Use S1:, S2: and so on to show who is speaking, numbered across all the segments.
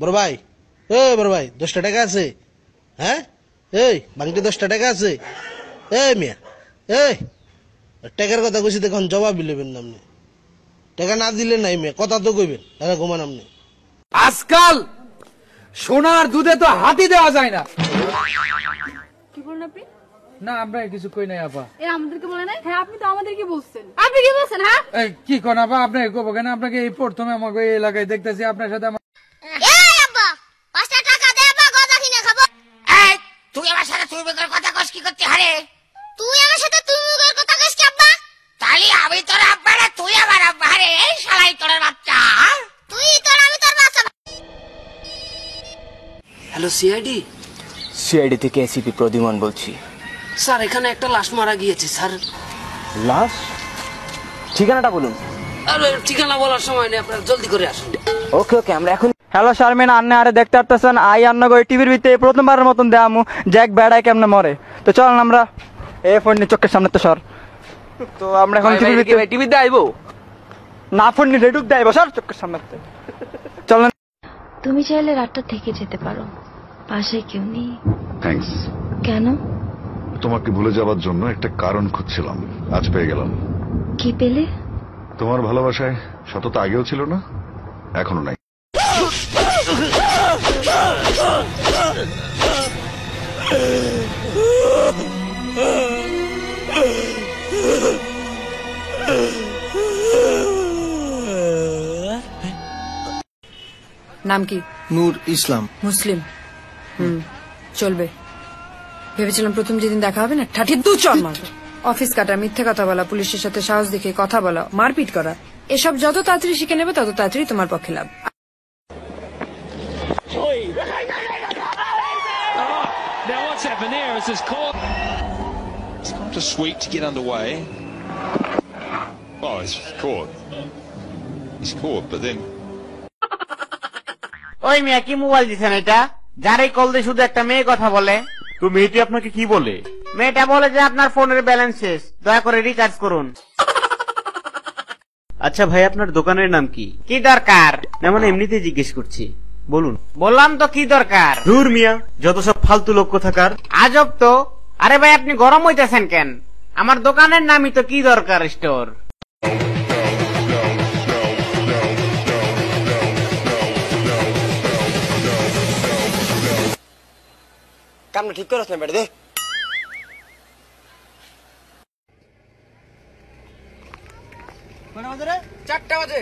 S1: বড় ভাই এ বড় ভাই দশটা টাকা আছে। হ্যাঁ? এই বাংটি দশটা টাকা আছে। এই মিয়া এই টাকার কথা কইছি দেখুন জবাব দিলেবেন না আপনি। টাকা না দিলে নাই মিয়া কথা তো কইবেন এরা ঘুমান আপনি।
S2: আজকাল সোনার দুধে তো হাতি দেওয়া যায় না।
S3: কি বলেন আপনি?
S2: না আমরা কিছু কই নাই আপা।
S3: এ আমাদেরকে বলে নাই? হ্যাঁ আপনি তো আমাদেরকে বলছেন। আপনি কি বলছেন হ্যাঁ?
S2: এই কি কোন আপা? আপনি কব কেন? আপনাকে এই প্রথমে আমাকে এই এলাকায় দেখতেছি আপনার সাথে আমার
S4: এই আব্বা পাঁচটা টাকা দে আব্বা গদা কিনে খাব
S5: এই তুই বেকার কথা কস কি করতে হারে?
S4: তুই আমার সাথে কথা কইস কি আব্বা?
S5: তাহলে আমি তোর আব্বা না তুই আমার আব্বা হারে? এই শালাই তোর বাচ্চা
S4: তুই তোর আমি তোর বাচ্চা।
S6: Hello CID?
S7: সিআইডি থেকে এসিপি প্রদিমান বলছি।
S6: স্যার এখানে একটা লাশ মারা গিয়েছে স্যার।
S7: লাশ? ঠিকানাটা বলুন।
S6: আরে ঠিকানা বলার সময় নেই আপনারা জলদি করে আসুন।
S7: ওকে ওকে আমরা এখন
S8: হ্যালো শারমিন আন্নে আরে দেখতে পারতেছেন আই আন্ন গই টিভির ভিতরে প্রথমবারের মতন দেয়ামু জ্যাক বেড়ায় কেমনে মরে? তো চল আমরা এ ফোন নিয়ে চোখের সামনে তো সর। তো আমরা এখন টিভির ভিতরে
S7: টিভিতে আইবো?
S8: না ফোন নিয়ে রেডুক দেয় সর চোখের সামনে চল
S9: তুমি চাইলে রাতটা থেকে যেতে পারো। পাশে কেউ নেই।
S10: থ্যাঙ্কস
S9: কেন?
S10: তোমাকে ভুলে যাওয়ার জন্য একটা কারণ খুঁজছিলাম আজ পেয়ে গেলাম।
S9: কি পেলে?
S10: তোমার ভালোবাসায় সততা আগেও ছিল না এখনও নাই।
S3: নাম কি?
S1: নূর ইসলাম।
S3: মুসলিম। হুম চলবে। ভেবেছিলাম প্রথম যেদিন দেখা হবে না ঠাঠি দু চল অফিস কাটা মিথ্যে কথা বলা পুলিশের সাথে সাহস দেখে কথা বলা মারপিট করা এসব যত তাড়াতাড়ি শিখে নেবে তত তাড়াতাড়ি তোমার পক্ষে লাভ।
S11: Happened there is call. It's come to Sweet to get underway. Oh, he's caught. He's caught, but then
S5: ওই মিয়া কি মোবাইল দিছেন এটা? যারে কল দিয়ে শুধু একটা মেয়ে কথা বলে।
S7: তো মেয়েটি আপনাকে কি বলে?
S5: মেয়েটা বলে যে আপনার ফোনের ব্যালেন্স শেষ। দয়া করে রিচার্জ করুন।
S7: আচ্ছা ভাই আপনার দোকানের নাম কি?
S5: কি দরকার?
S7: না মানে এমনিতে জিজ্ঞেস করছি। বলুন।
S5: বললাম তো কি দরকার?
S7: ধুর মিয়া যত সব ফালতু লোক থাকার
S5: আজব তো। আরে ভাই আপনি গরম হইতেছেন কেন? আমার দোকানের নামই তো কি দরকার স্টোর?
S7: কামটা ঠিক করছ না বেটা দে।
S2: চারটা বাজে।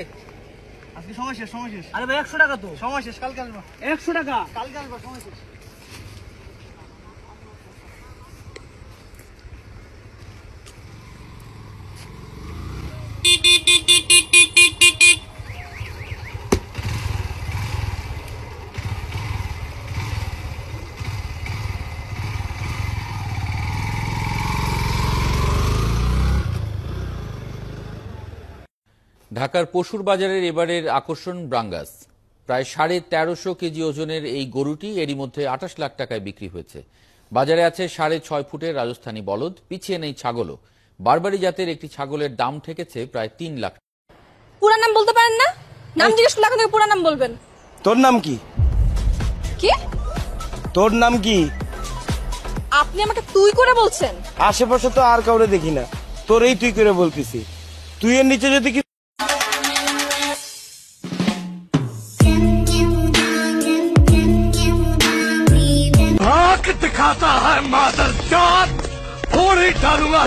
S8: আজকে সময় শেষ সময় শেষ।
S2: আরে ভাই একশো টাকা তো।
S8: সময় শেষ কালকে আসব।
S2: একশো টাকা?
S8: কালকে আসব সময় শেষ।
S12: ঢাকার পশুর বাজারের এবারের আকর্ষণ ব্রাঙ্গাস। প্রায় সাড়ে তেরোশো কেজি ওজনের এই গরুটি এরই মধ্যে আঠাশ লাখ টাকায় বিক্রি হয়েছে। বাজারে আছে সাড়ে ছয় ফুটের রাজস্থানী বলদ পিছিয়ে নেই ছাগলও। বারবারি জাতের একটি ছাগলের দাম ঠেকেছে প্রায় তিন লাখ
S3: পুরা নাম বলতে পারেন না? নাম জিজ্ঞেস করলে এখন পুরা নাম বলবেন।
S1: তোর নাম কি?
S3: কি?
S1: তোর নাম কি?
S3: আপনি আমাকে তুই করে বলছেন।
S1: আশেপাশে তো আর কাউরে দেখি না। তোরই তুই করে বলতেছি। তুই এর নিচে যদি কি
S2: दिखाता है मादर जात। ही डालूँगा